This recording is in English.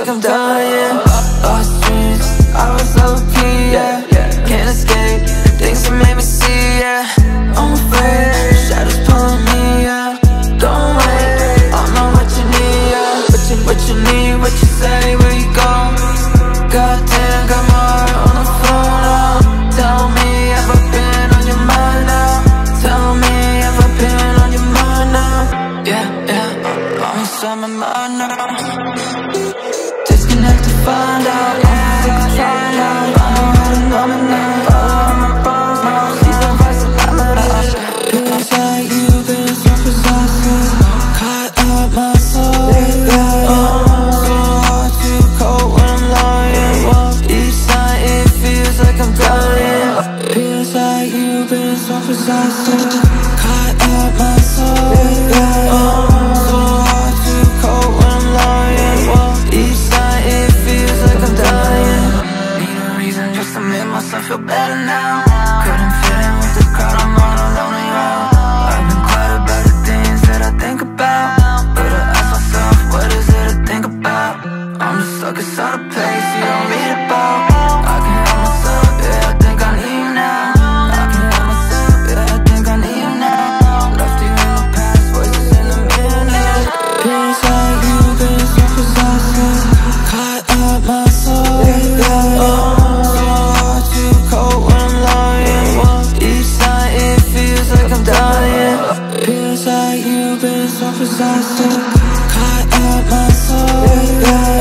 like I'm dying. Lost dreams, I was low key, yeah. Can't escape things that made me see, yeah. I'm afraid shadows pulling me, yeah. Don't wait, I know what you need, yeah. What you, what you need, what you say, where you go? Goddamn, got my heart on the phone now. Tell me, have I been on your mind now? Tell me, have I been on your mind now? Yeah, yeah, I'm inside my mind Cut my soul So hard to cope. When I'm lying. Each night it feels like I'm dying. Need a reason just to make myself feel better now. Couldn't fit in with crowd, I'm I've been quiet about the things that I think about. But I ask myself, what is it I think about? I'm stuck inside a place you don't read about. I can surface I still caught out my soul, yeah.